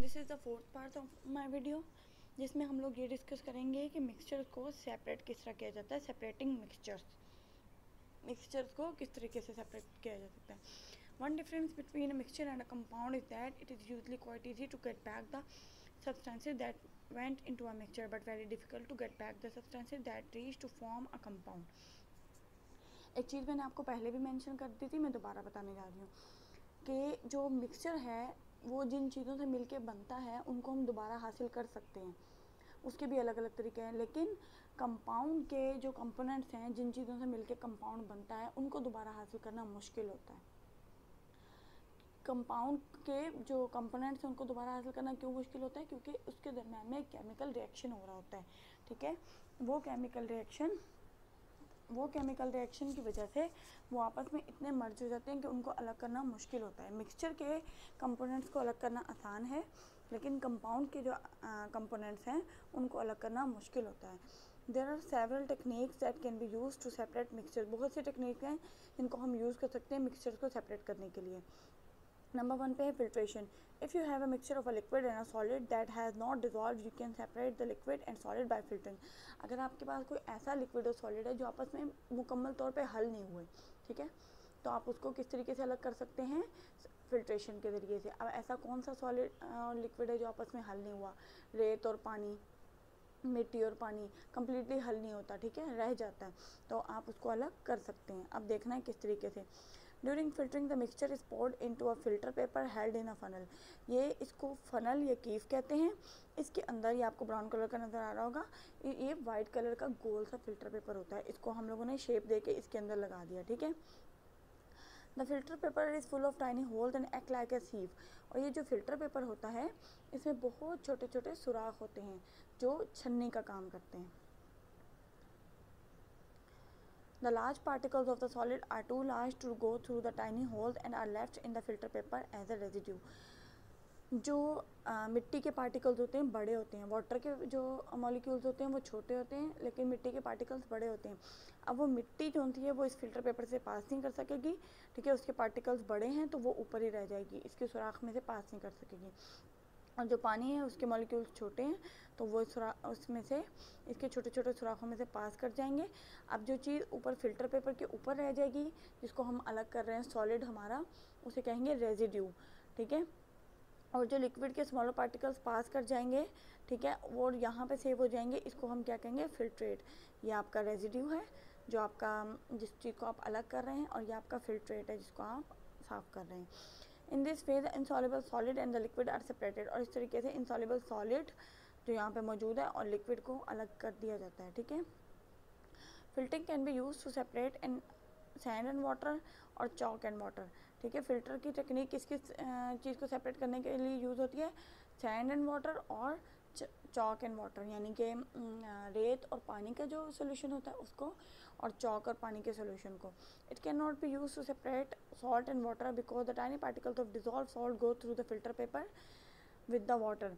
This is the fourth part of my video जिसमें हम लोग ये डिस्कस करेंगे कि मिक्सचर को सेपरेट किस तरह किया जाता है सेपरेटिंग मिक्सचर्स मिक्सचर्स को किस तरीके से सेपरेट किया जा सकता है? One difference between a mixture and a compound is that it is usually quite easy to get back the substances that went into a mixture, but very difficult to get back the substances that reach to form a compound. एक चीज़ मैंने आपको पहले भी mention कर दी थी, मैं दोबारा बताने जा रही हूँ कि जो मिक्सचर है वो जिन चीज़ों से मिलके बनता है, उनको हम दोबारा हासिल कर सकते हैं। उसके भी अलग अलग तरीके हैं, लेकिन कंपाउंड के जो कंपोनेंट्स हैं, जिन चीज़ों से मिलके कंपाउंड बनता है, उनको दोबारा हासिल करना मुश्किल होता है। कंपाउंड के जो कंपोनेंट्स हैं, उनको दोबारा हासिल करना क्यों मुश्किल होता है? क्योंकि उसके दरम्यान में एक केमिकल रिएक्शन हो रहा होता है, ठीक है? वो केमिकल रिएक्शन वो केमिकल रिएक्शन की वजह से वो आपस में इतने मर्ज हो जाते हैं कि उनको अलग करना मुश्किल होता है। मिक्सचर के कंपोनेंट्स को अलग करना आसान है, लेकिन कंपाउंड के जो कंपोनेंट्स हैं, उनको अलग करना मुश्किल होता है। There are several techniques that can be use to separate mixture बहुत सी टेक्निक हैं जिनको हम यूज़ कर सकते हैं मिक्सचर को सेपरेट करने के लिए। नंबर वन पे है filtration if you have a mixture of a liquid and a solid that has not dissolve you can separate the liquid and solid by filtering अगर आपके पास कोई ऐसा लिक्विड और सॉलिड है जो आपस में मुकम्मल तौर पे हल नहीं हुए, ठीक है? तो आप उसको किस तरीके से अलग कर सकते हैं? फिल्ट्रेशन के ज़रिए से। अब ऐसा कौन सा सॉलिड लिक्विड है जो आपस में हल नहीं हुआ? रेत और पानी, मिट्टी और पानी कम्प्लीटली हल नहीं होता, ठीक है? रह जाता है। तो आप उसको अलग कर सकते हैं। अब देखना है किस तरीके से। During filtering the mixture is poured into a filter paper held in a funnel ये इसको फनल या कीफ कहते हैं। इसके अंदर ये आपको ब्राउन कलर का नज़र आ रहा होगा। ये वाइट कलर का गोल सा फ़िल्टर पेपर होता है। इसको हम लोगों ने शेप दे के इसके अंदर लगा दिया, ठीक है? The filter paper is full of tiny holes and act like a sieve और ये जो फ़िल्टर पेपर होता है, इसमें बहुत छोटे छोटे सुराख होते हैं, जो छन्नी का काम करते हैं। The large particles of the solid are too large to go through the tiny holes and are left in the filter paper as a residue. जो आ, मिट्टी के पार्टिकल्स होते हैं बड़े होते हैं। वाटर के जो मॉलिक्यूल्स होते हैं वो छोटे होते हैं लेकिन मिट्टी के पार्टिकल्स बड़े होते हैं। अब वो मिट्टी जो होती है वो इस फ़िल्टर पेपर से पास नहीं कर सकेगी। ठीक है उसके पार्टिकल्स बड़े हैं तो वो ऊपर ही रह जाएगी। इसके सुराख में से पास नहीं कर सकेगी। और जो पानी है, उसके मॉलिक्यूल्स छोटे हैं तो वो सुरा, उसमें से, इसके छोटे छोटे सुराखों में से पास कर जाएँगे। अब जो चीज़ ऊपर फ़िल्टर पेपर के ऊपर रह जाएगी, जिसको हम अलग कर रहे हैं सॉलिड हमारा, उसे कहेंगे रेजिड्यू ठीक है? और जो लिक्विड के स्मॉलर पार्टिकल्स पास कर जाएँगे, ठीक है? वो यहाँ पे सेव हो जाएँगे, इसको हम क्या कहेंगे? फिल्ट्रेट ये आपका रेजिड्यू है, जो आपका, जिस चीज़ को आप अलग कर रहे हैं, और ये आपका फिल्ट्रेट है, जिसको आप साफ़ कर रहे हैं। In this phase insoluble solid and the liquid are separated और इस तरीके से इंसॉलेबल सॉलिड जो यहाँ पे मौजूद है और लिक्विड को अलग कर दिया जाता है, ठीक है? Filtering can be use to separate in sand and water और चौक एंड वाटर ठीक है? फ़िल्टर की टेक्निक किस किस चीज़ को सेपरेट करने के लिए यूज़ होती है? सैंड एंड वाटर और चौक एंड वाटर, यानी कि रेत और पानी का जो सोल्यूशन होता है उसको और चॉक और पानी के सोल्यूशन को। It can not be use to separate salt and water because the tiny particles of dissolve salt go through the filter paper with the water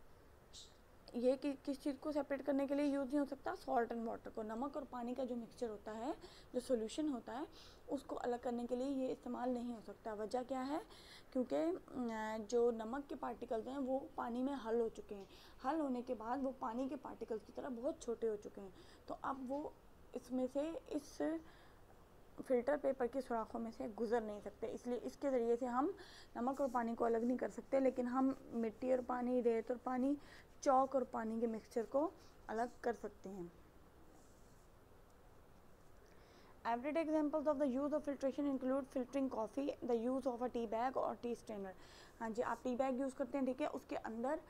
ये कि, किस चीज़ को सेपरेट करने के लिए यूज़ नहीं हो सकता। सॉल्ट एंड वाटर को नमक और पानी का जो मिक्सचर होता है जो सोल्यूशन होता है उसको अलग करने के लिए ये इस्तेमाल नहीं हो सकता। वजह क्या है? क्योंकि जो नमक के पार्टिकल्स हैं वो पानी में हल हो चुके हैं। हल होने के बाद वो पानी के पार्टिकल्स की तरह बहुत छोटे हो चुके हैं। तो अब वो इसमें से इस फ़िल्टर पेपर की सुराखों में से गुज़र नहीं सकते। इसलिए इसके ज़रिए से हम नमक और पानी को अलग नहीं कर सकते लेकिन हम मिट्टी और पानी रेत और पानी चौक और पानी के मिक्सचर को अलग कर सकते हैं। Everyday examples of the use of filtration include filtering coffee, the use of a tea bag और टी strainer. हाँ जी आप टी बैग यूज़ करते हैं ठीक है? उसके अंदर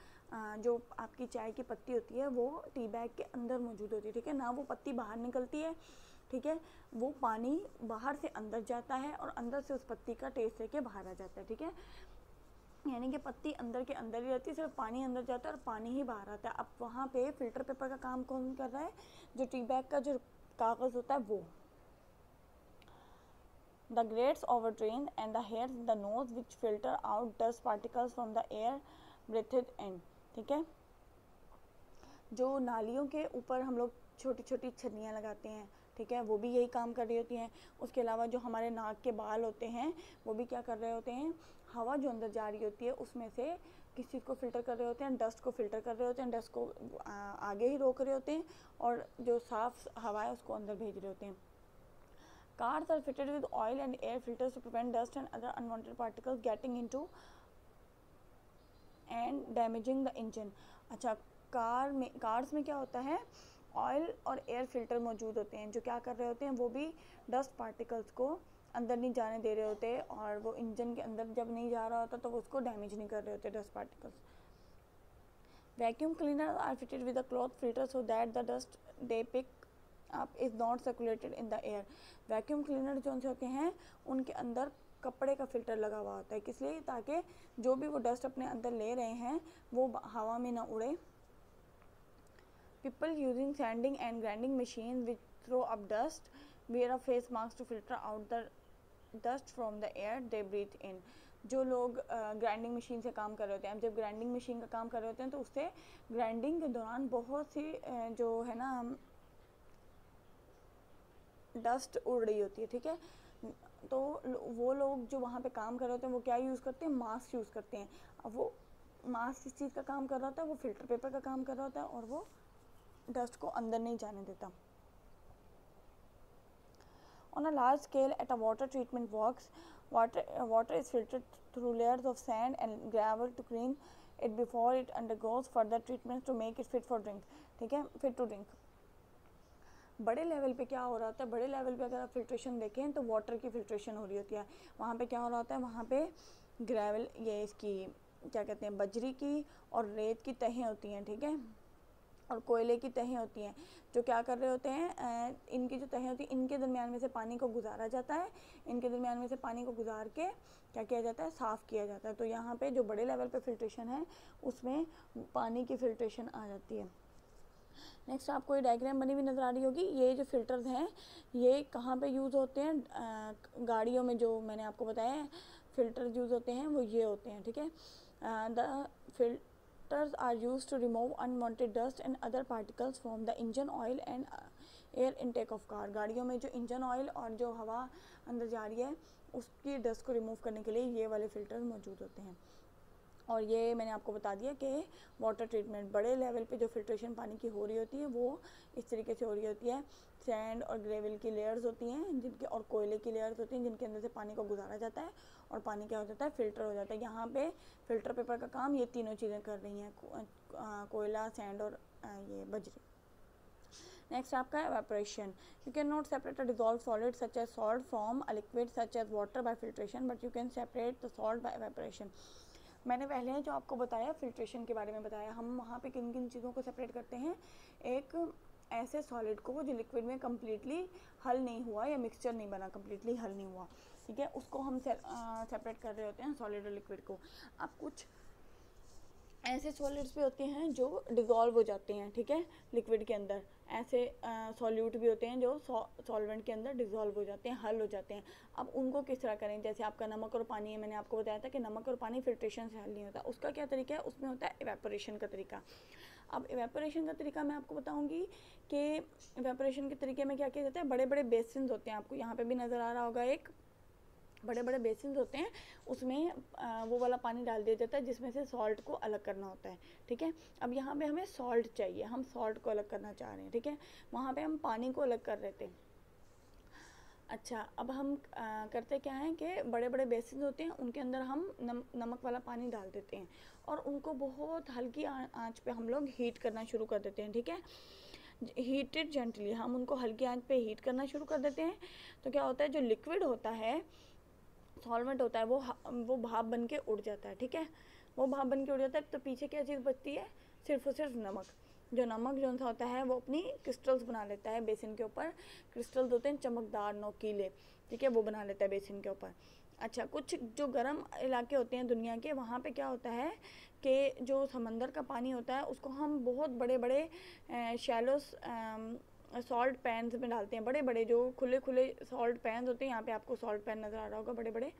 जो आपकी चाय की पत्ती होती है वो टी बैग के अंदर मौजूद होती है ठीक है? ना वो पत्ती बाहर निकलती है ठीक है? वो पानी बाहर से अंदर जाता है और अंदर से उस पत्ती का टेस्ट लेके बाहर आ जाता है ठीक है? यानी कि पत्ती अंदर के अंदर ही रहती है, सिर्फ़ पानी अंदर जाता है और पानी ही बाहर आता है। अब वहाँ पे फ़िल्टर पेपर का काम कौन कर रहा है? जो टी बैग का जो कागज़ होता है, वो। The grates overdrain and the hairs in the nose which filter out dust particles from the air breathed in. ठीक है? जो नालियों के ऊपर हम लोग छोटी छोटी छन्नियाँ लगाते हैं, ठीक है? वो भी यही काम कर रही होती हैं। उसके अलावा जो हमारे नाक के बाल होते हैं, वो भी क्या कर रहे होते हैं? हवा जो अंदर जा रही होती है, उसमें से किस चीज़ को फ़िल्टर कर रहे होते हैं? डस्ट को फ़िल्टर कर रहे होते हैं डस्ट को आगे ही रोक रहे होते हैं और जो साफ़ हवा है, उसको अंदर भेज रहे होते हैं। Cars are fitted with oil and air filters to prevent dust and other unwanted particles getting into and damaging the engine. अच्छा कार में कार्स में क्या होता है? ऑयल और एयर फ़िल्टर मौजूद होते हैं। जो क्या कर रहे होते हैं? वो भी डस्ट पार्टिकल्स को अंदर नहीं जाने दे रहे होते और वो इंजन के अंदर जब नहीं जा रहा होता तो उसको डैमेज नहीं कर रहे होते dust particles vacuum cleaner are fitted with a cloth filter so that the dust they pick up is not circulated in the air vacuum cleaner जो होते हैं, उनके अंदर कपड़े का फ़िल्टर लगा हुआ होता है, किस लिए? ताकि जो भी वो डस्ट अपने अंदर ले रहे हैं, वो हवा में ना उड़े। People using sanding and grinding machine which throw up dust wear a face mask to filter out the dust from the air they breathe in जो लोग ग्राइंडिंग मशीन से काम कर रहे होते हैं जब ग्राइंडिंग मशीन का काम कर रहे होते हैं तो उससे ग्राइंडिंग के दौरान बहुत सी जो है ना डस्ट उड़ रही होती है, ठीक है? तो वो लोग जो वहाँ पे काम कर रहे होते हैं, वो क्या यूज़ करते हैं? मास्क यूज़ करते हैं। अब वो मास्क किस चीज़ का काम कर रहा होता है, वो फ़िल्टर पेपर का काम कर रहा होता है, और वो डस्ट को अंदर नहीं जाने देता। On a large scale, at a water treatment works, water, uh, water is filtered through layers of sand and gravel to clean it before it undergoes further treatments to make it fit for drink. ठीक है fit to drink. बड़े level पे क्या हो रहा होता है बड़े लेवल पे अगर आप फिल्ट्रेशन देखें तो वाटर की फिल्ट्रेशन हो रही होती है वहाँ पे क्या हो रहा होता है वहाँ पे ग्रेवल ये इसकी क्या कहते हैं बजरी की और रेत की तहें होती हैं ठीक है और कोयले की तहें होती हैं, जो क्या कर रहे होते हैं इनकी जो तहें होती हैं, इनके दरमियान में से पानी को गुजारा जाता है, इनके दरमियान में से पानी को गुजार के क्या किया जाता है, साफ़ किया जाता है। तो यहाँ पे जो बड़े लेवल पे फिल्ट्रेशन है, उसमें पानी की फिल्ट्रेशन आ जाती है। नेक्स्ट आपको ये डायग्राम बनी हुई नज़र आ रही होगी, ये जो फ़िल्टर्स हैं, ये कहाँ पे यूज़ होते हैं गाड़ियों में जो मैंने आपको बताया फ़िल्टर यूज़ होते हैं, वो ये होते हैं, ठीक है? The filters are use to remove unwanted dust and other particles from the engine oil and air intake of car गाड़ियों में जो इंजन ऑयल और जो हवा अंदर जा रही है, उसकी डस्ट को रिमूव करने के लिए ये वाले फ़िल्टर मौजूद होते हैं। और ये मैंने आपको बता दिया कि वाटर ट्रीटमेंट बड़े लेवल पे जो फिल्ट्रेशन पानी की हो रही होती है, वो इस तरीके से हो रही होती है। सैंड और ग्रेवल की लेयर्स होती हैं, जिनके और कोयले की लेयर्स होती हैं, जिनके अंदर से पानी को गुजारा जाता है और पानी क्या हो जाता है फ़िल्टर हो जाता है। यहाँ पे फ़िल्टर पेपर का काम ये तीनों चीज़ें कर रही हैं कोयला सैंड और ये बजरी। नेक्स्ट आपका evaporation you can not separate a dissolve solid such as salt from a liquid such as water by filtration but you can separate the salt by evaporation मैंने पहले जो आपको बताया फिल्ट्रेशन के बारे में बताया, हम वहाँ पे किन किन चीज़ों को सेपरेट करते हैं। एक ऐसे सॉलिड को जो लिक्विड में कम्प्लीटली हल नहीं हुआ या मिक्सचर नहीं बना कम्प्लीटली हल नहीं हुआ, ठीक है? उसको हम सेपरेट कर रहे होते हैं सॉलिड और लिक्विड को। अब कुछ ऐसे सॉलिड्स भी होते हैं जो डिज़ोल्व हो जाते हैं, ठीक है? लिक्विड के अंदर। ऐसे सॉल्यूट भी होते हैं जो सॉल्वेंट के अंदर डिज़ोल्व हो जाते हैं, हल हो जाते हैं। अब उनको किस तरह करें? जैसे आपका नमक और पानी है मैंने आपको बताया था कि नमक और पानी फिल्ट्रेशन से हल नहीं होता। उसका क्या तरीका है? उसमें होता है एवेपोरेशन का तरीका। अब एवेपोरेशन का तरीका मैं आपको बताऊँगी कि इवेपोरेशन के तरीके में क्या किया जाता है? बड़े बड़े बेसिन होते हैं आपको। यहाँ पर भी नज़र आ रहा होगा एक बड़े बड़े बेसिन होते हैं उसमें वो वाला पानी डाल दिया जाता है जिसमें से सॉल्ट को अलग करना होता है ठीक है? अब यहाँ पे हमें सॉल्ट चाहिए हम सॉल्ट को अलग करना चाह रहे हैं ठीक है? वहाँ पे हम पानी को अलग कर रहे थे। अच्छा अब हम आ, करते क्या हैं कि बड़े बड़े बेसिन होते हैं उनके अंदर हम नम, नमक वाला पानी डाल देते हैं और उनको बहुत हल्की आँच पे हम लोग हीट करना शुरू कर देते हैं ठीक है? हीटेड जेंटली हम उनको हल्की आँच पे हीट करना शुरू कर देते हैं तो क्या होता है जो लिक्विड होता है सॉल्वेंट होता है, वो वो भाप बन के उड़ जाता है, ठीक है? वो भाप बन के उड़ जाता है तो पीछे क्या चीज़ बचती है? सिर्फ़ और सिर्फ़ नमक। जो नमक जो सा होता है, वो अपनी क्रिस्टल्स बना लेता है बेसिन के ऊपर। क्रिस्टल्स होते हैं चमकदार, नोकीले, ठीक है? वो बना लेता है बेसिन के ऊपर। अच्छा कुछ जो गर्म इलाके होते हैं दुनिया के, वहाँ पे क्या होता है कि जो समंदर का पानी होता है, उसको हम बहुत बड़े बड़े शैलोस सॉल्ट पैन्स में डालते हैं बड़े बड़े जो खुले खुले सॉल्ट पैन होते हैं, यहाँ पे आपको सॉल्ट पैन नज़र आ रहा होगा बड़े बड़े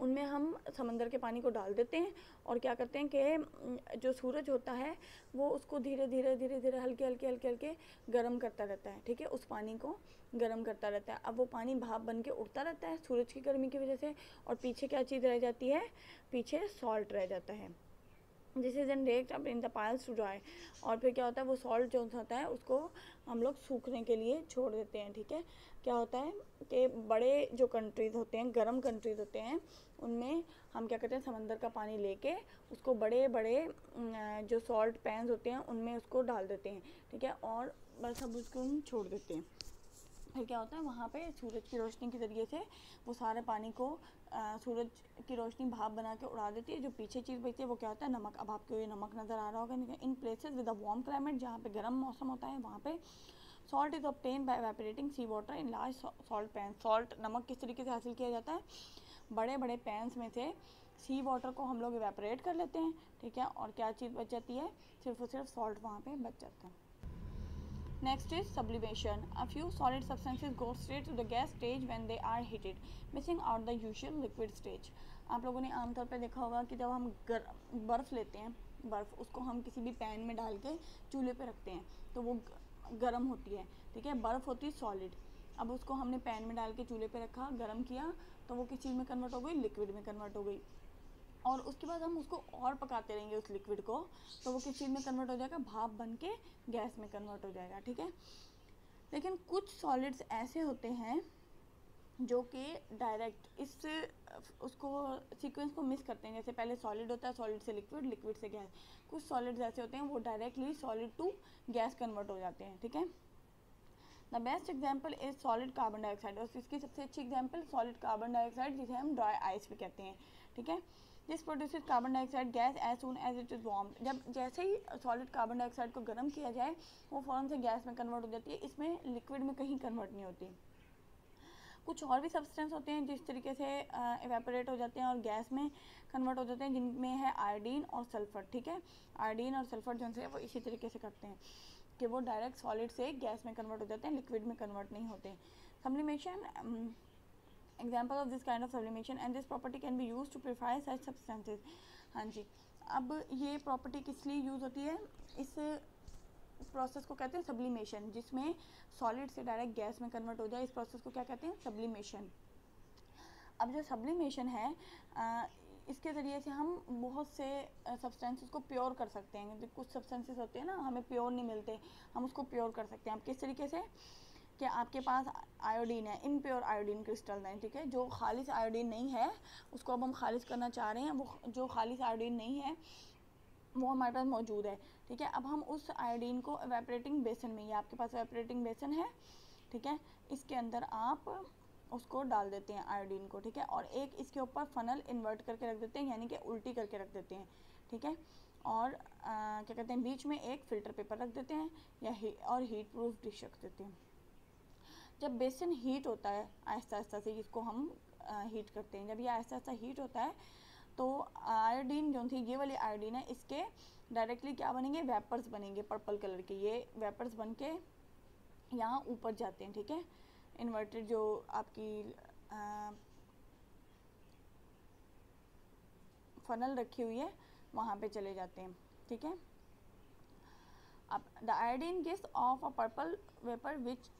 उनमें हम समंदर के पानी को डाल देते हैं और क्या करते हैं कि जो सूरज होता है, वो उसको धीरे धीरे धीरे धीरे हल्के हल्के हल्के हल्के गर्म करता रहता है, ठीक है? उस पानी को गर्म करता रहता है। अब वो पानी भाप बन के उड़ता रहता है सूरज की गर्मी की वजह से और पीछे क्या चीज़ रह जाती है? पीछे सॉल्ट रह जाता है। This is then raked up in the piles to dry और फिर क्या होता है, वो सॉल्ट जो होता है, उसको हम लोग सूखने के लिए छोड़ देते हैं, ठीक है? क्या होता है कि बड़े जो कंट्रीज़ होते हैं, गर्म कंट्रीज़ होते हैं, उनमें हम क्या करते हैं, समंदर का पानी लेके उसको बड़े बड़े जो सॉल्ट पैंस होते हैं, उनमें उसको डाल देते हैं, ठीक है? और बस अब उसको हम छोड़ देते हैं। फिर क्या होता है, वहाँ पे सूरज की रोशनी के ज़रिए से वो सारे पानी को सूरज की रोशनी भाप बना के उड़ा देती है। जो पीछे चीज़ बचती है, वो क्या होता है? नमक। अब आपको ये नमक नज़र आ रहा होगा। In places with a warm climate जहाँ पे गर्म मौसम होता है, वहाँ पे salt is obtained by evaporating sea water in large salt pan salt नमक किस तरीके से हासिल किया जाता है? बड़े बड़े पैंस में से सी वाटर को हम लोग इवेपोरेट कर लेते हैं, ठीक है? और क्या चीज़ बच जाती है? सिर्फ़ और सिर्फ़ सॉल्ट वहाँ पर बच जाता है। Next is sublimation. A few solid substances go straight to the gas stage when they are heated, missing out the usual liquid stage. आप लोगों ने आमतौर पर देखा होगा कि जब हम बर्फ़ लेते हैं बर्फ़ उसको हम किसी भी पैन में डाल के चूल्हे पे रखते हैं तो वो गर्म होती है ठीक है बर्फ़ होती है सॉलिड अब उसको हमने पैन में डाल के चूल्हे पे रखा गर्म किया तो वो किस चीज़ में कन्वर्ट हो गई लिक्विड में कन्वर्ट हो गई और उसके बाद हम उसको और पकाते रहेंगे उस लिक्विड को तो वो किस चीज़ में कन्वर्ट हो जाएगा? भाप बन के गैस में कन्वर्ट हो जाएगा, ठीक है? लेकिन कुछ सॉलिड्स ऐसे होते हैं जो कि डायरेक्ट इस, उसको सीक्वेंस को मिस करते हैं। जैसे पहले सॉलिड होता है सॉलिड से लिक्विड लिक्विड से गैस। कुछ सॉलिड्स ऐसे होते हैं, वो directly solid to gas convert हो जाते हैं, ठीक है? The best example is solid carbon dioxide और इसकी सबसे अच्छी एग्ज़ाम्पल सॉलिड कार्बन डाइऑक्साइड जिसे हम ड्राई आइस भी कहते हैं, ठीक है? This produce carbon dioxide gas as soon as it is warm जब जैसे ही सॉलिड कार्बन डाइऑक्साइड को गर्म किया जाए, वो फ़ौरन से गैस में कन्वर्ट हो जाती है। इसमें लिक्विड में कहीं कन्वर्ट नहीं होती। कुछ और भी सब्सटेंस होते हैं, जिस तरीके से एवेपोरेट हो जाते हैं और गैस में कन्वर्ट हो जाते हैं, जिनमें है आयोडीन और सल्फ़र ठीक है? आयोडीन और सल्फ़र जो है, वो इसी तरीके से करते हैं कि वो डायरेक्ट सॉलिड से गैस में कन्वर्ट हो जाते हैं लिक्विड में कन्वर्ट नहीं होते। Sublimation example of this kind of sublimation and this property can be use to purify such substances हाँ जी। अब ये प्रॉपर्टी किस लिए यूज़ होती है? इस प्रोसेस को कहते हैं सब्लिमेशन जिसमें सॉलिड से डायरेक्ट गैस में कन्वर्ट हो जाए इस प्रोसेस को क्या कहते हैं? सब्लिमेशन अब जो सब्लिमेशन है आ, इसके ज़रिए से हम बहुत से सब्सटेंसेस को प्योर कर सकते हैं। कुछ सब्सटेंसेस होते हैं ना हमें प्योर नहीं मिलते हम उसको प्योर कर सकते हैं। आप किस तरीके से? कि आपके पास आयोडीन है इनप्योर आयोडीन क्रिस्टल हैं ठीक है? जो खालिश आयोडीन नहीं है उसको अब हम खालिश करना चाह रहे हैं वो जो खालिश आयोडीन नहीं है वो हमारे पास मौजूद है ठीक है? अब हम उस आयोडीन को एवेपरेटिंग बेसन में ये आपके पास एवेपरेटिंग बेसन है ठीक है? इसके अंदर आप उसको डाल देते हैं आयोडीन को ठीक है? और एक इसके ऊपर फनल इन्वर्ट करके रख देते हैं यानी कि उल्टी करके रख देते हैं ठीक है? और आ, क्या कहते हैं बीच में एक फ़िल्टर पेपर रख देते हैं या ही, और हीट प्रूफ डिश रख देते हैं। जब बेसन हीट होता है आहिस्ता आहिस्ता से जिसको हम हीट करते हैं जब ये आहिस्ता आहिस्ता हीट होता है तो आयोडीन जो थी ये वाली आयोडीन है इसके डायरेक्टली क्या बनेंगे वेपर्स बनेंगे पर्पल कलर के ये वेपर्स बन के यहाँ ऊपर जाते हैं ठीक है? इन्वर्टेड जो आपकी आ, फनल रखी हुई है वहाँ पे चले जाते हैं ठीक है? अब the iodine gives off a purple vapour which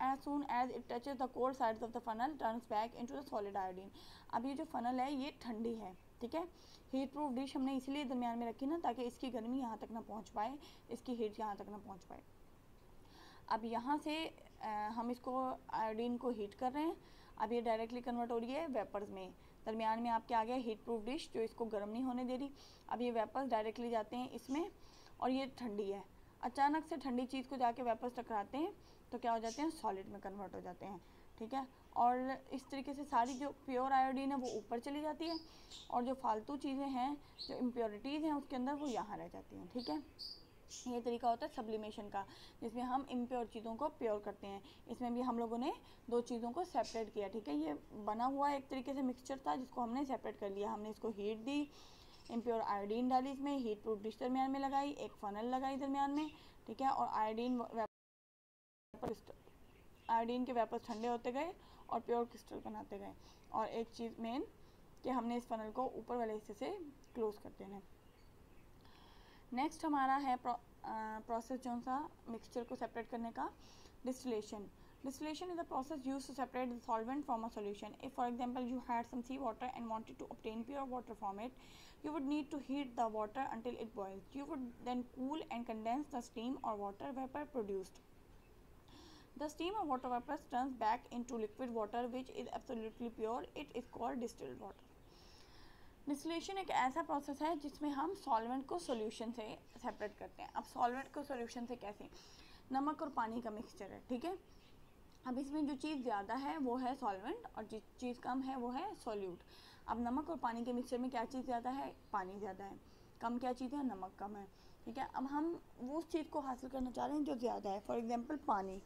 as soon as it touches the core sides of the funnel turns back into the solid iodine. अब ये जो फनल है ये ठंडी है ठीक है? हीट प्रूफ डिश हमने इसलिए दरमियान में रखी ना ताकि इसकी गर्मी यहाँ तक ना पहुँच पाए इसकी हीट यहाँ तक ना पहुँच पाए। अब यहाँ से आ, हम इसको आयोडीन को हीट कर रहे हैं। अब ये डायरेक्टली कन्वर्ट हो रही है वेपर्स में। दरमियान में आपके आ गया हीट प्रूफ डिश जो इसको गर्म नहीं होने दे रही। अब ये वेपर्स डायरेक्टली जाते हैं इसमें और ये ठंडी है। अचानक से ठंडी चीज़ को जाके वेपर्स टकराते हैं। तो क्या हो जाते हैं? सॉलिड में कन्वर्ट हो जाते हैं, ठीक है? और इस तरीके से सारी जो प्योर आयोडीन है, वो ऊपर चली जाती है और जो फालतू चीज़ें हैं, जो इम्प्योरिटीज़ हैं, उसके अंदर वो यहाँ रह जाती हैं, ठीक है? ये तरीका होता है सब्लिमेशन का, जिसमें हम इम्प्योर चीज़ों को प्योर करते हैं। इसमें भी हम लोगों ने दो चीज़ों को सेपरेट किया, ठीक है? ये बना हुआ एक तरीके से मिक्सचर था, जिसको हमने सेपरेट कर लिया। हमने इसको हीट दी इम्प्योर आयोडीन डाली इसमें हीट प्रूफ डिश दरमियान में लगाई, एक फनल लगाई दरमियान में, ठीक है? और आयोडीन आयोडीन के वेपर्स ठंडे होते गए और प्योर क्रिस्टल बनाते गए और एक चीज़ मेन कि हमने इस फनल को ऊपर वाले हिस्से से क्लोज कर देना नेक्स्ट हमारा है प्रोसेस जो सा मिक्सचर को सेपरेट करने का distillation Distillation is a process used to separate the solvent from a solution. If, for example, you had some seawater and wanted to obtain pure water from it, you would need to heat the water until it boils. You would then cool and condense the steam or water vapor produced. The steam or water vapor turns back into liquid water, which is absolutely pure. It is called distilled water. Distillation एक ऐसा process है जिसमें हम solvent को solution से separate करते हैं। अब सॉल्वेंट को सॉल्यूशन से कैसे? नमक और पानी का मिक्सचर है, ठीक है? अब इसमें जो चीज़ ज़्यादा है, वो है सॉल्वेंट और जिस चीज़ कम है, वो है सॉल्यूट अब नमक और पानी के मिक्सचर में क्या चीज़ ज़्यादा है? पानी ज़्यादा है। कम क्या चीज़ है? नमक कम है, ठीक है? अब हम वो उस चीज़ को हासिल करना चाह रहे हैं जो ज़्यादा है। फॉर एग्ज़ाम्पल पानी.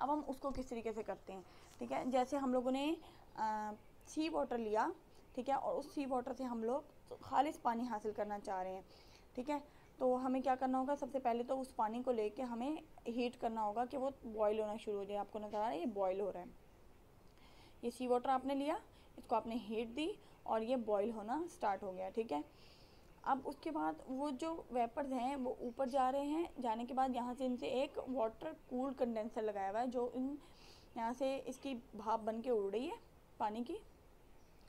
अब हम उसको किस तरीके से करते हैं, ठीक है? जैसे हम लोगों ने सी वाटर लिया, ठीक है? और उस सी वाटर से हम लोग खालिश पानी हासिल करना चाह रहे हैं, ठीक है? तो हमें क्या करना होगा? सबसे पहले तो उस पानी को लेके हमें हीट करना होगा कि वो बॉयल होना शुरू हो जाए। आपको नज़र आ रहा है, ये बॉयल हो रहा है। ये सी वाटर आपने लिया, इसको आपने हीट दी और ये बॉयल होना स्टार्ट हो गया, ठीक है? अब उसके बाद वो जो वेपर्स हैं, वो ऊपर जा रहे हैं। जाने के बाद यहाँ से इनसे एक वाटर कूल कंडेंसर लगाया हुआ है, जो इन, यहाँ से इसकी भाप बन के उड़ रही है पानी की,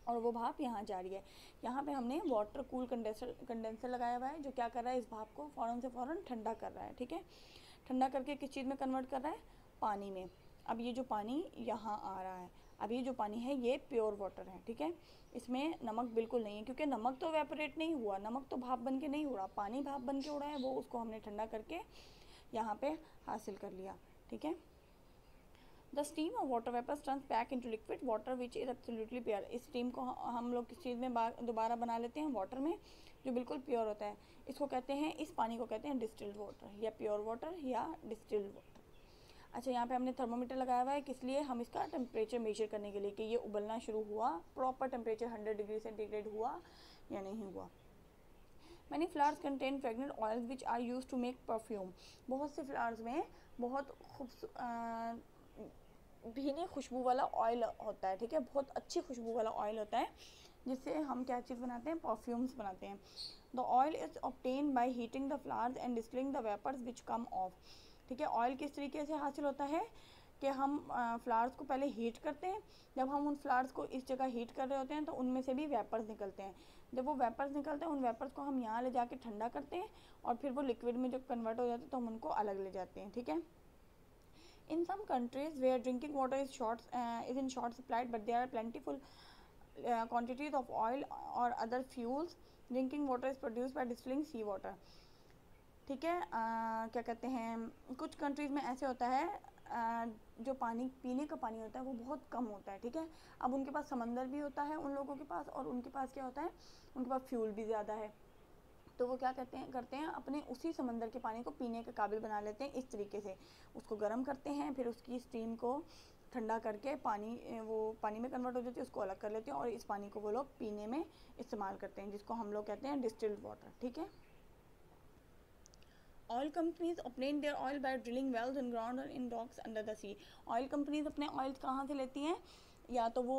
और वो भाप यहाँ जा रही है। यहाँ पे हमने वाटर कूल कंडेंसर कंडेंसर लगाया हुआ है, जो क्या कर रहा है, इस भाप को फ़ौरन से फ़ौरन ठंडा कर रहा है, ठीक है? ठंडा करके किस चीज़ में कन्वर्ट कर रहा है? पानी में। अब ये जो पानी यहाँ आ रहा है अब ये जो पानी है, ये प्योर वाटर है, ठीक है? इसमें नमक बिल्कुल नहीं है, क्योंकि नमक तो वेपरेट नहीं हुआ, नमक तो भाप बन के नहीं उड़ा, पानी भाप बन के उड़ा है, वो उसको हमने ठंडा करके यहाँ पे हासिल कर लिया, ठीक है? द स्टीम और water vapours turn back into liquid water which is absolutely pure इस स्टीम को हम लोग किस चीज़ में दोबारा बना लेते हैं? वाटर में, जो बिल्कुल प्योर होता है। इसको कहते हैं, इस पानी को कहते हैं डिस्टिल्ड वाटर या प्योर वाटर या डिस्टिल्ड वाटर अच्छा यहाँ पे हमने थर्मोमीटर लगाया हुआ है, किस लिए? हम इसका टेम्परेचर मेजर करने के लिए कि ये उबलना शुरू हुआ proper temperature hundred degree centigrade हुआ या नहीं हुआ। Many flowers contain fragrant oils which are use to make perfume बहुत से फ्लावर्स में बहुत खूब भीनी खुशबू वाला ऑयल होता है, ठीक है? बहुत अच्छी खुशबू वाला ऑयल होता है, जिससे हम क्या चीज़ बनाते हैं? परफ्यूम्स बनाते हैं। The oil is obtained by heating the flowers and distilling the vapours which come off ठीक है? ऑयल किस तरीके से हासिल होता है कि हम फ्लावर्स को पहले हीट करते हैं। जब हम उन फ्लावर्स को इस जगह हीट कर रहे होते हैं तो उनमें से भी वेपर्स निकलते हैं। जब वो वेपर्स निकलते हैं, उन वेपर्स को हम यहाँ ले जाके ठंडा करते हैं और फिर वो लिक्विड में जब कन्वर्ट हो जाते हैं तो हम उनको अलग ले जाते हैं, ठीक है? In some countries where drinking water is short is in short supplied but they are plentiful quantities of oil और other fuels drinking water is produce by distilling sea water ठीक है? क्या कहते हैं कुछ कंट्रीज़ में ऐसे होता है uh, जो पानी पीने का पानी होता है वो बहुत कम होता है ठीक है? अब उनके पास समंदर भी होता है उन लोगों के पास और उनके पास क्या होता है उनके पास फ्यूल भी ज़्यादा है। तो वो क्या कहते हैं करते हैं अपने उसी समंदर के पानी को पीने के काबिल बना लेते हैं इस तरीके से। उसको गर्म करते हैं फिर उसकी स्टीम को ठंडा करके पानी वो पानी में कन्वर्ट हो जाती है उसको अलग कर लेते हैं और इस पानी को वो लोग पीने में इस्तेमाल करते हैं जिसको हम लोग कहते हैं डिस्टिल्ड वाटर ठीक है? ऑयल कंपनीज़ अपने their oil by drilling wells in ground और in docks under the sea oil companies अपने ऑयल कहाँ से लेती हैं? या तो वो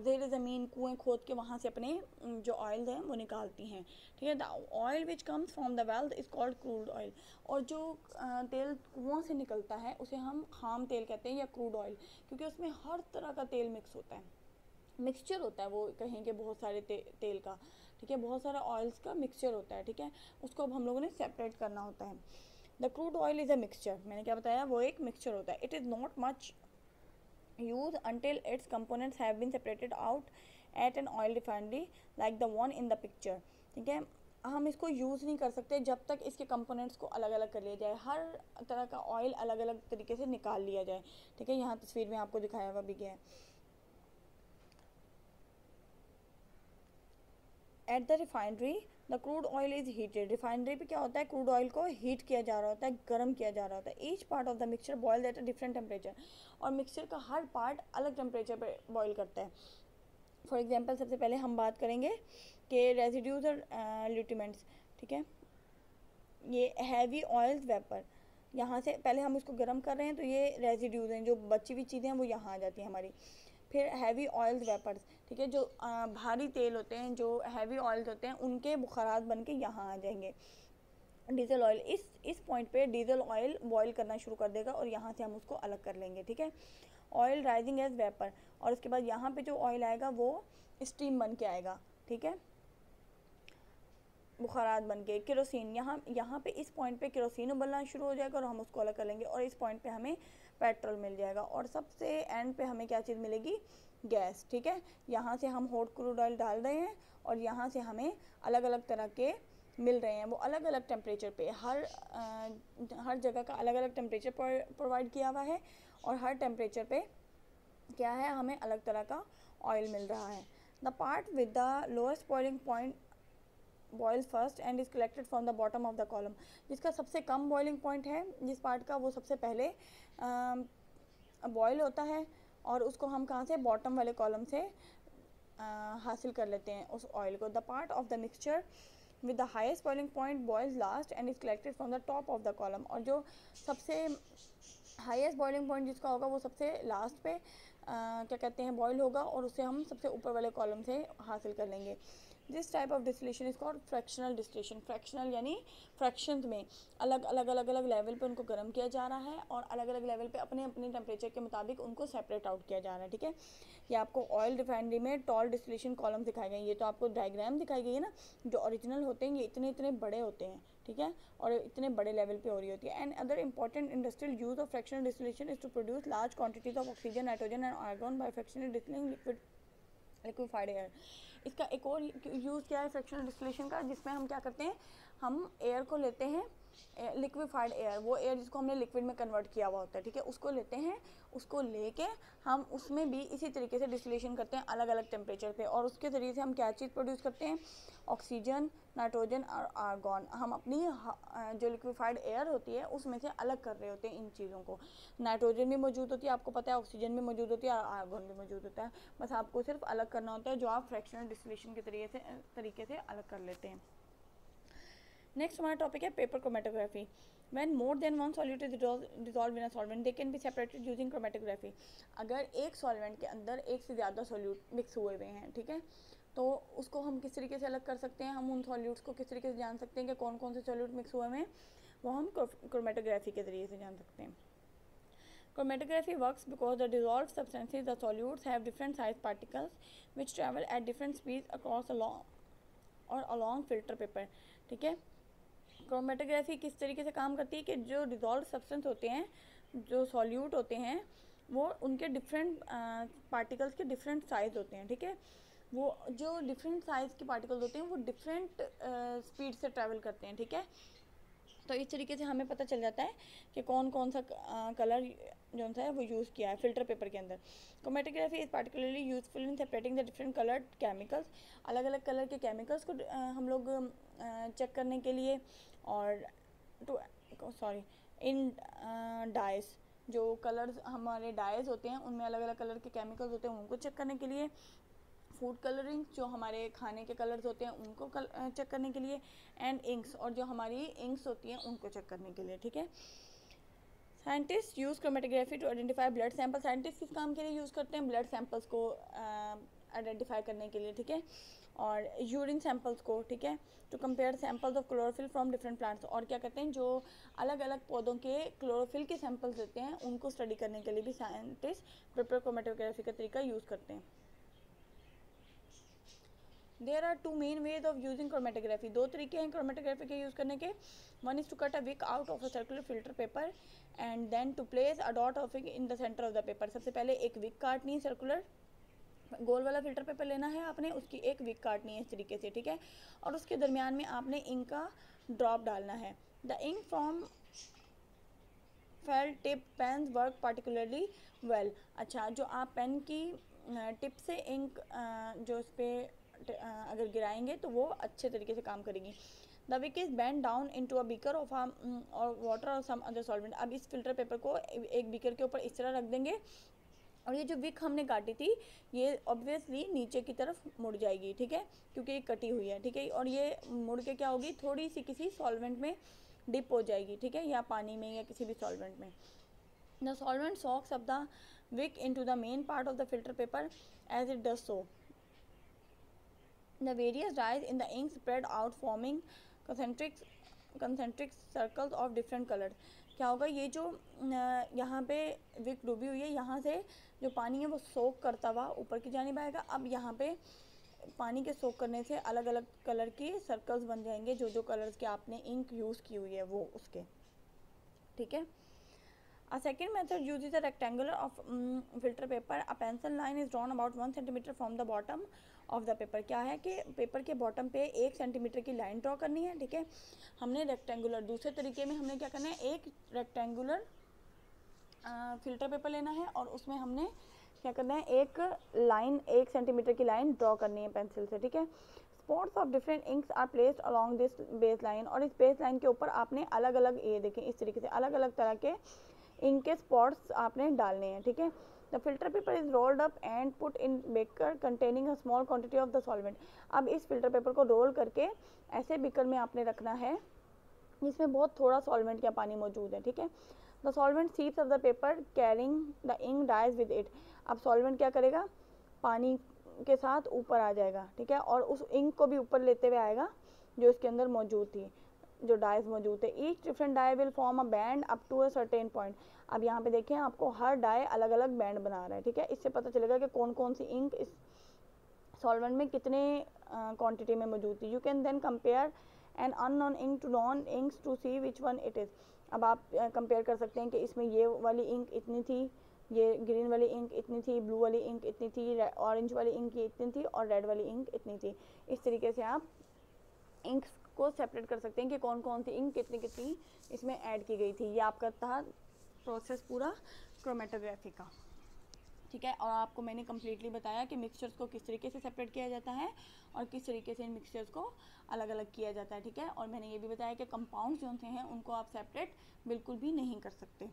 जेर ज़मीन कुएँ खोद के वहाँ से अपने जो ऑयल हैं वो निकालती हैं। ठीक है? The oil which comes from the wells is called crude oil और जो तेल कुआँ से निकलता है उसे हम खाम तेल कहते हैं या क्रूड ऑयल क्योंकि उसमें हर तरह का तेल मिक्स होता है। मिक्सचर होता है वो कहेंगे बहुत सारे ते, तेल का। ठीक है, बहुत सारा ऑयल्स का मिक्सचर होता है, ठीक है? उसको अब हम लोगों ने सेपरेट करना होता है। The crude oil is a mixture मैंने क्या बताया? वो एक मिक्सचर होता है। It is not much use until its components have been separated out at an oil refinery like the one in the picture. ठीक है? हम इसको यूज़ नहीं कर सकते जब तक इसके कंपोनेंट्स को अलग अलग कर लिया जाए। हर तरह का ऑयल अलग अलग तरीके से निकाल लिया जाए। ठीक है? यहाँ तस्वीर में आपको दिखाया हुआ भी गया है। At the refinery the crude oil is heated refinery पे क्या होता है? क्रूड ऑयल को हीट किया जा रहा होता है, गर्म किया जा रहा होता है। Each part of the mixture boil at a different temperature और मिक्सचर का हर पार्ट अलग टेम्परेचर पर बॉयल करता है। फॉर एग्ज़ाम्पल सबसे पहले हम बात करेंगे कि रेजिड्यूज और ल्यूटिमेंट्स ठीक है? ये हैवी ऑयल्स वेपर यहाँ से पहले हम इसको गर्म कर रहे हैं तो ये रेजिड्यूज हैं। जो बची हुई चीज़ें हैं, वो यहाँ आ जाती हैं हमारी। फिर हैवी ऑयल्स वेपर्स ठीक है, जो भारी तेल होते हैं, जो हैवी ऑयल्स होते हैं, उनके बुखारात बन के यहाँ आ जाएँगे। डीजल ऑयल इस इस पॉइंट पे डीजल ऑयल बॉईल करना शुरू कर देगा और यहाँ से हम उसको अलग कर लेंगे, ठीक है? ऑयल राइजिंग एज वेपर और उसके बाद यहाँ पे जो ऑयल आएगा, वो स्टीम बन के आएगा, ठीक है? बुखारात बन के केरोसिन यहाँ यहाँ पे इस पॉइंट पे केरोसिन उबलना शुरू हो जाएगा और हम उसको अलग कर लेंगे और इस पॉइंट पे हमें पेट्रोल मिल जाएगा। और सबसे एंड पे हमें क्या चीज़ मिलेगी? गैस ठीक है? यहाँ से हम हॉट क्रूड ऑयल डाल रहे हैं और यहाँ से हमें अलग अलग तरह के मिल रहे हैं। वो अलग अलग टेम्परेचर पे हर आ, हर जगह का अलग अलग टेम्परेचर प्रोवाइड किया हुआ है और हर टेम्परेचर पे क्या है? हमें अलग तरह का ऑयल मिल रहा है। The part with the lowest boiling point boil first and is collected from the bottom of the column जिसका सबसे कम बॉइलिंग पॉइंट है जिस पार्ट का वो सबसे पहले बॉयल होता है और उसको हम कहाँ से बॉटम वाले कॉलम से आ, हासिल कर लेते हैं उस ऑयल को। The part of the mixture with the highest boiling point boils last and is collected from the top of the column और जो सबसे हाईएस्ट बॉइलिंग पॉइंट जिसका होगा वो सबसे लास्ट पे आ, क्या कहते हैं बॉयल होगा और उसे हम सबसे ऊपर वाले कॉलम से हासिल कर लेंगे। This type of distillation is called fractional distillation fractional यानी फ्रैक्शन में अलग अलग अलग अलग लेवल पे उनको गर्म किया जा रहा है और अलग अलग लेवल पे अपने अपने टेम्परेचर के मुताबिक उनको सेपरेट आउट किया जा रहा है, ठीक है? ये आपको ऑयल रिफाइनरी में टॉल डिस्टिलेशन कॉलम दिखाए गए ये तो आपको डायग्राम दिखाई गई है ना, जो ओरिजिनल होते हैं, ये इतने इतने बड़े होते हैं, ठीक है? और इतने बड़े लेवल पे हो रही होती है। And other important industrial use of fractional distillation is to produce large quantities of oxygen nitrogen and argon by fractional distilling liquid liquefied air इसका एक और यूज़ क्या है फ्रैक्शनल डिस्टिलेशन का, जिसमें हम क्या करते हैं, हम एयर को लेते हैं लिक्विफाइड एयर वो एयर जिसको हमने लिक्विड में कन्वर्ट किया हुआ होता है, ठीक है? उसको लेते हैं, उसको लेके हम उसमें भी इसी तरीके से डिस्टिलेशन करते हैं अलग अलग टेम्परेचर पे और उसके ज़रिए से हम क्या चीज़ प्रोड्यूस करते हैं? ऑक्सीजन नाइट्रोजन और आर्गॉन हम अपनी जो लिक्विफाइड एयर होती है, उसमें से अलग कर रहे होते हैं इन चीज़ों को. नाइट्रोजन भी मौजूद होती है, आपको पता है ऑक्सीजन भी मौजूद होती है और आर्गॉन भी मौजूद होता है. बस आपको सिर्फ़ अलग करना होता है, जो आप फ्रैक्शनल डिस्टिलेशन के तरीके से तरीके से अलग कर लेते हैं. नेक्स्ट हमारा टॉपिक है paper chromatography when more than one solute is dissolve in a solvent they can be separated using chromatography अगर एक सॉल्वेंट के अंदर एक से ज़्यादा सॉल्यूट मिक्स हुए हुए हैं ठीक है? तो उसको हम किस तरीके से अलग कर सकते हैं? हम उन सॉल्यूट्स को किस तरीके से जान सकते हैं कि कौन कौन से सॉल्यूट मिक्स हुए हुए हैं? वो हम क्रोमेटोग्राफी के ज़रिए से जान सकते हैं. Chromatography works because the dissolved substances, the solutes have different size particles which travel at different speeds across along long or a long ठीक है? क्रोमेटोग्राफी किस तरीके से काम करती है कि जो डिजॉल्व सब्सटेंस होते हैं, जो सॉल्यूट होते हैं, वो उनके डिफरेंट पार्टिकल्स के डिफरेंट साइज़ होते हैं, ठीक है? वो जो डिफरेंट साइज़ के पार्टिकल्स होते हैं, वो डिफरेंट स्पीड से ट्रैवल करते हैं, ठीक है? तो इस तरीके से हमें पता चल जाता है कि कौन कौन सा कलर जो है वो यूज़ किया है फ़िल्टर पेपर के अंदर। Chromatography is particularly useful in separating the different coloured chemicals अलग अलग कलर के केमिकल्स को हम लोग चेक करने के लिए और टू सॉरी इन डाइस जो कलर्स हमारे डाइज होते हैं उनमें अलग अलग कलर के केमिकल्स होते हैं उनको चेक करने के लिए फ़ूड कलरिंग जो हमारे खाने के कलर्स होते हैं उनको कल, चेक करने के लिए एंड इंक्स और जो हमारी इंक्स होती हैं उनको चेक करने के लिए ठीक है? Scientist use chromatography to identify blood sample scientist किस काम के लिए यूज़ करते हैं? ब्लड सैंपल्स को आइडेंटिफाई करने के लिए ठीक है? और यूरिन सैंपल्स को, ठीक है? To compare samples of chlorophyll from different plants और क्या कहते हैं? जो अलग अलग पौधों के क्लोरोफिल के सैंपल्स देते हैं, उनको स्टडी करने के लिए भी साइंटिस्ट पेपर क्रोमेटोग्राफी का तरीका यूज़ करते हैं। There are two main ways of using chromatography दो तरीके हैं क्रोमेटोग्राफी के यूज़ करने के। One is to cut a wick out of a circular filter paper and then to place a dot of in the centre of the paper सबसे पहले एक Wick काटनी है सर्कुलर गोल वाला फ़िल्टर पेपर लेना है आपने, उसकी एक विक काटनी है इस तरीके से, ठीक है? और उसके दरमियान में आपने इंक का ड्रॉप डालना है। The ink from felt tip pen work particularly well. अच्छा जो आप पेन की टिप से इंक जो इस पर अगर गिराएँगे तो वो अच्छे तरीके से काम करेगी। The wick is bend down in to a beaker of और वाटर और सम अदर सॉल्वेंट। अब इस फ़िल्टर पेपर को एक बीकर के ऊपर इस तरह रख देंगे और ये जो विक हमने काटी थी, ये ऑब्वियसली नीचे की तरफ़ मुड़ जाएगी, ठीक है? क्योंकि ये कटी हुई है, ठीक है? और ये मुड़ के क्या होगी? थोड़ी सी किसी सॉल्वेंट में डिप हो जाएगी, ठीक है? या पानी में या किसी भी सॉल्वेंट में। The solvent soaks of the wick in the main part of the filter paper as it does so The various dyes in the ink spread out, forming concentric concentric circles of different colour क्या होगा ये जो यहाँ पे Wick डूबी हुई है यहाँ से जो पानी है वो सोख करता हुआ ऊपर की जानिब आएगा अब यहाँ पे पानी के सोख करने से अलग अलग कलर की सर्कल्स बन जाएँगे जो जो कलर्स के आपने इंक यूज़ की हुई है वो उसके। ठीक है? A second method uses a rectangular of um, filter paper. A pencil line is drawn about one centimeter from the bottom. Of the paper. क्या है कि पेपर के बॉटम पे एक सेंटीमीटर की लाइन ड्रॉ करनी है, ठीक है? हमने रेक्टेंगुलर दूसरे तरीके में हमने क्या करना है? एक रेक्टेंगुलर फ़िल्टर पेपर लेना है और उसमें हमने क्या करना है? एक लाइन एक सेंटीमीटर की लाइन ड्रॉ करनी है पेंसिल से, ठीक है? Spots of different inks are placed along this base line और इस बेस लाइन के ऊपर आपने अलग अलग ये देखें, इस तरीके से अलग अलग तरह के इंक के स्पॉट्स आपने डालने हैं, ठीक है? The filter paper is rolled up and put in beaker containing a small quantity of the solvent अब इस फ़िल्टर पेपर को रोल करके ऐसे बेकर में आपने रखना है, जिसमें बहुत थोड़ा सॉल्वेंट या पानी मौजूद है, ठीक है? The solvent seeps of the paper carrying the ink dyes with it अब सॉल्वेंट क्या करेगा? पानी के साथ ऊपर आ जाएगा, ठीक है? और उस इंक को भी ऊपर लेते हुए आएगा, जो इसके अंदर मौजूद थी। जो डाइज मौजूद है each different dye will form a band up to a certain point अब यहाँ पे देखें आपको हर डाई अलग अलग बैंड बना रहा है ठीक है? इससे पता चलेगा कि कौन कौन सी इंक इस सॉल्वेंट में कितने क्वांटिटी uh, में मौजूद थी। You can then compare an unknown ink to known inks to see which one it is अब आप कंपेयर uh, कर सकते हैं कि इसमें ये वाली इंक इतनी थी ये ग्रीन वाली इंक इतनी थी ब्लू वाली इंक इतनी थी ऑरेंज वाली इंक ये इतनी थी और रेड वाली इंक इतनी थी। इस तरीके से आप इंक्स को सेपरेट कर सकते हैं कि कौन कौन सी इंक कितनी कितनी इसमें ऐड की गई थी। ये आपका था प्रोसेस पूरा क्रोमेटोग्राफी का। ठीक है? और आपको मैंने कम्प्लीटली बताया कि मिक्सचर्स को किस तरीके से सेपरेट किया जाता है और किस तरीके से इन मिक्सचर्स को अलग अलग किया जाता है। ठीक है? और मैंने ये भी बताया कि कंपाउंड्स जो हैं उनको आप सेपरेट बिल्कुल भी नहीं कर सकते।